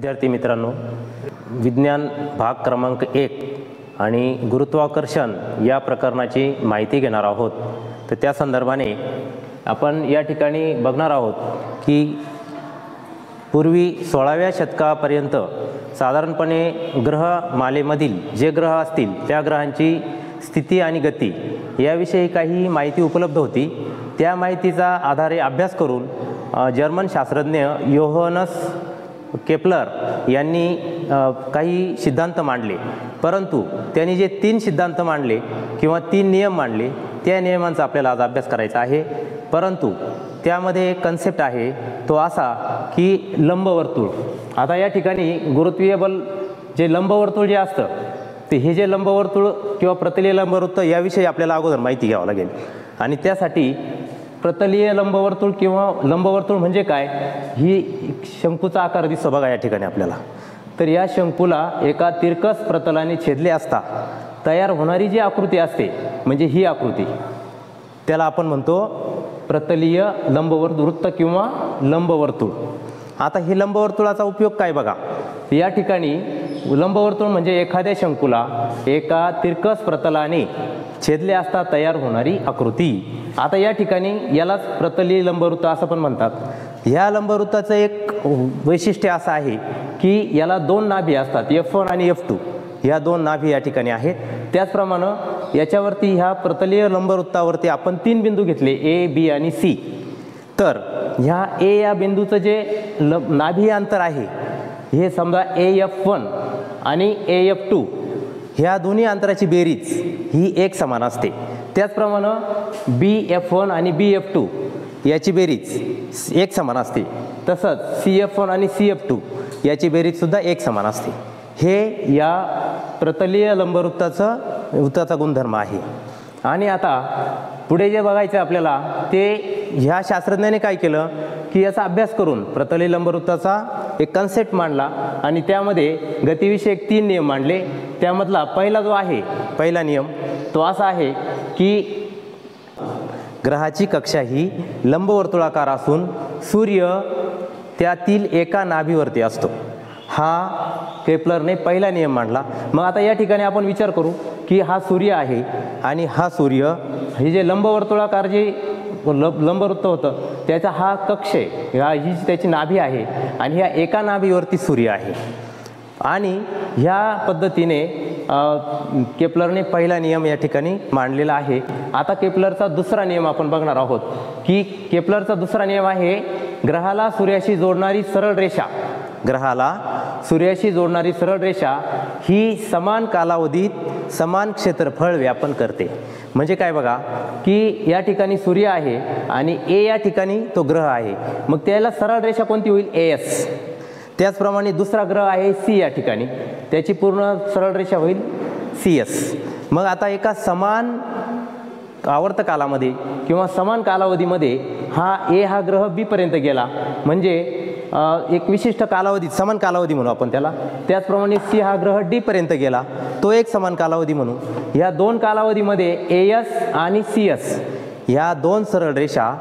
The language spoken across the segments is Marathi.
विद्यार्थी मित्रांनो विज्ञान भाग क्रमांक एक आणि गुरुत्वाकर्षण या प्रकरणाची माहिती घेणार आहोत. तर त्या संदर्भाने आपण या ठिकाणी बघणार आहोत की पूर्वी सोळाव्या शतकापर्यंत साधारणपणे ग्रहमालेमधील जे ग्रह असतील त्या ग्रहांची स्थिती आणि गती याविषयी काही माहिती उपलब्ध होती. त्या माहितीचा आधारे अभ्यास करून जर्मन शास्त्रज्ञ योहनस केपलर यांनी काही सिद्धांत मांडले. परंतु त्यांनी जे तीन सिद्धांत मांडले किंवा तीन नियम मांडले त्या नियमांचा आपल्याला आज अभ्यास करायचा आहे. परंतु त्यामध्ये एक कन्सेप्ट आहे तो असा की लंबवर्तुळ. आता या ठिकाणी गुरुत्वीय बल जे लंबवर्तुळ जे असतं ते हे जे लंबवर्तुळ किंवा प्रतिले लंबवृत्त याविषयी आपल्याला अगोदर माहिती घ्यावं लागेल. आणि त्यासाठी प्रतलीय लंबवर्तुळ किंवा लंबवर्तुळ म्हणजे काय? ही शंकूचा आकार दिसतो बघा या ठिकाणी आपल्याला. तर या शंकूला एका तिरकस प्रतलाने छेदले असता तयार होणारी जी आकृती असते म्हणजे ही आकृती त्याला आपण म्हणतो प्रतलीय लंबवर्तुळ किंवा लंबवर्तुळ. आता ही लंबवर्तुळाचा उपयोग काय बघा? या ठिकाणी लंबवर्तुळ म्हणजे एखाद्या शंकूला एका तिरकस प्रतलाने छेदले असता तयार होणारी आकृती. आता या ठिकाणी यालाच प्रतलीय लंबवृत्त असं पण म्हणतात. ह्या लंबवृत्ताचं एक वैशिष्ट्य असं आहे की याला दोन नाभी असतात एफ वन आणि एफ टू ह्या दोन नाभी या ठिकाणी आहेत. त्याचप्रमाणे याच्यावरती ह्या प्रतलीय लंबवृत्तावरती आपण तीन बिंदू घेतले ए बी आणि सी तर ह्या ए या बिंदूचं जे ल नाभी अंतर आहे हे समजा ए एफ वन आणि ए एफ टू ह्या दोन्ही अंतराची बेरीज ही एक समान असते. त्याचप्रमाणे बी एफ वन आणि बी एफ टू याची बेरीज एक समान असते. तसंच सी एफ वन आणि सी एफ टू याची बेरीजसुद्धा एक समान असते. हे या प्रतलीय लंबवृत्ताचं वृत्ताचा गुणधर्म आहे. आणि आता पुढे जे बघायचं आहे आपल्याला ते ह्या शास्त्रज्ञाने काय केलं की याचा अभ्यास करून प्रतली लंबवृत्ताचा एक कन्सेप्ट मांडला आणि त्यामध्ये गतिविषयक तीन नियम मांडले. त्यामधला पहिला जो आहे पहिला नियम तो असा आहे की ग्रहाची कक्षा ही लंबवर्तुळाकार असून सूर्य त्यातील एका नाभीवरती असतो. हा केपलरने पहिला नियम मांडला. मग आता या ठिकाणी आपण विचार करू की हा सूर्य आहे आणि हा सूर्य हे जे लंबवर्तुळाकार जे लब लंबवृत्त होतं त्याचा हा कक्ष आहे. ह्या ही जी त्याची नाभी आहे आणि ह्या एका नाभीवरती सूर्य आहे. आणि ह्या पद्धतीने केपलरने पहिला नियम या ठिकाणी मांडलेला आहे. आता केपलरचा दुसरा नियम आपण बघणार आहोत की केपलरचा दुसरा नियम आहे ग्रहाला सूर्याशी जोडणारी सरळ रेषा. ग्रहाला सूर्याशी जोडणारी सरळ रेषा ही समान कालावधीत समान क्षेत्रफळ व्यापन करते. म्हणजे काय बघा की या ठिकाणी सूर्य आहे आणि ए या ठिकाणी तो ग्रह आहे. मग त्याला सरळ रेषा कोणती होईल? A S. त्याचप्रमाणे दुसरा ग्रह आहे सी या ठिकाणी. त्याची पूर्ण सरळ रेषा होईल सी एस. मग आता एका समान आवर्त कालामध्ये किंवा समान कालावधीमध्ये हा ए हा ग्रह बीपर्यंत गेला. म्हणजे एक विशिष्ट कालावधीत समान कालावधी म्हणू आपण त्याला. त्याचप्रमाणे सी हा ग्रह डीपर्यंत गेला. तो एक समान कालावधी म्हणू. या दोन कालावधीमध्ये ए एस आणि सी एस ह्या दोन सरळ रेषा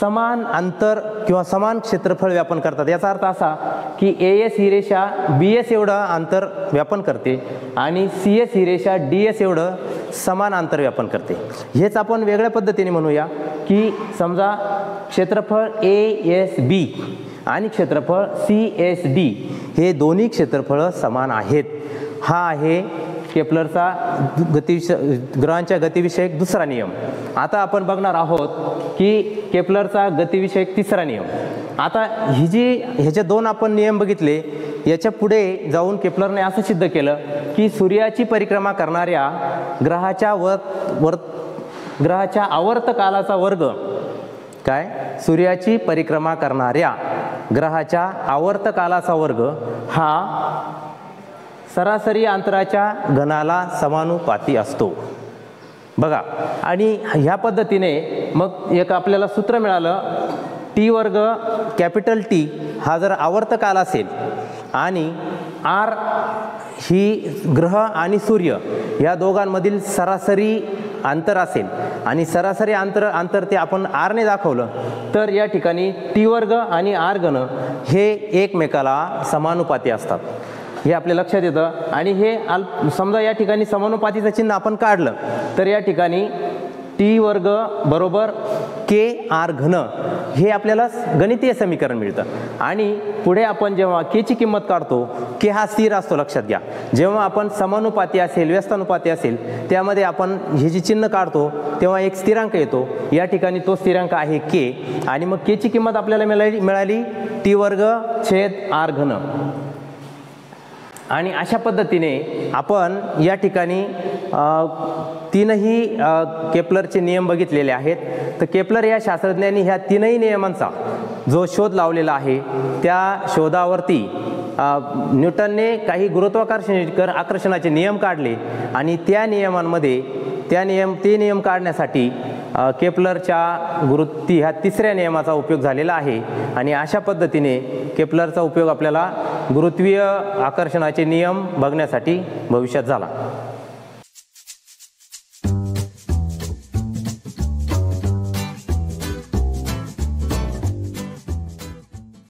समान अंतर किंवा समान क्षेत्रफळ व्यापन करतात. याचा अर्थ असा की ए एस ही रेषा बी एस एवढं अंतर व्यापन करते आणि सी एस ही रेषा डी एस एवढं समान अंतर व्यापन करते. हेच आपण वेगळ्या पद्धतीने म्हणूया की समजा क्षेत्रफळ ए एस बी आणि क्षेत्रफळ सी एस डी हे दोन्ही क्षेत्रफळं समान आहेत. हा आहे केपलरचा गतिविष ग्रहांच्या गतिविषयक दुसरा नियम. आता आपण बघणार आहोत की केपलरचा गतिविषयक तिसरा नियम. आता ही जी ह्याचे दोन आपण नियम बघितले याच्यापुढे जाऊन केपलरने असं सिद्ध केलं की सूर्याची परिक्रमा करणाऱ्या ग्रहाच्या वर वर ग्रहाच्या आवर्त कालाचा वर्ग काय? सूर्याची परिक्रमा करणाऱ्या ग्रहाच्या आवर्त कालाचा वर्ग हा सरासरी अंतराच्या घनाला समानुपाती असतो. बघा आणि ह्या पद्धतीने मग एक आपल्याला सूत्र मिळालं टी वर्ग कॅपिटल टी हा जर आवर्त काल असेल आणि आर ही ग्रह आणि सूर्य या दोघांमधील सरासरी अंतर असेल आणि सरासरी अंतर अंतर ते आपण आरने दाखवलं तर या ठिकाणी टी वर्ग आणि आर घन हे एकमेकाला समानुपाती असतात. हे आपल्या लक्षात येतं. आणि हे अल समजा या ठिकाणी समानुपातीचं चिन्ह आपण काढलं तर या ठिकाणी टी वर्ग बरोबर के आर घन हे आपल्याला गणितीय समीकरण मिळतं. आणि पुढे आपण जेव्हा केची किंमत काढतो के हा स्थिर असतो लक्षात घ्या. जेव्हा आपण समानुपाती असेल व्यस्तानुपाती असेल त्यामध्ये आपण हे जे चिन्ह काढतो तेव्हा एक स्थिरांक येतो. या ठिकाणी तो स्थिरांक आहे के. आणि मग केची किंमत आपल्याला मिळाली मिळाली टी वर्ग छेद आर घन. आणि अशा पद्धतीने आपण या ठिकाणी तीनही केपलरचे नियम बघितलेले आहेत. तर केपलर या शास्त्रज्ञांनी ह्या तीनही नियमांचा जो शोध लावलेला आहे त्या शोधावरती न्यूटनने काही गुरुत्वाकर्षण आकर्षणाचे नियम काढले आणि त्या नियमांमध्ये त्या नियम ते नियम काढण्यासाठी केपलरच्या गुरुत्ती ह्या तिसऱ्या नियमाचा उपयोग झालेला आहे. आणि अशा पद्धतीने केपलरचा उपयोग आपल्याला गुरुत्वीय आकर्षणाचे नियम बघण्यासाठी भविष्यात झाला.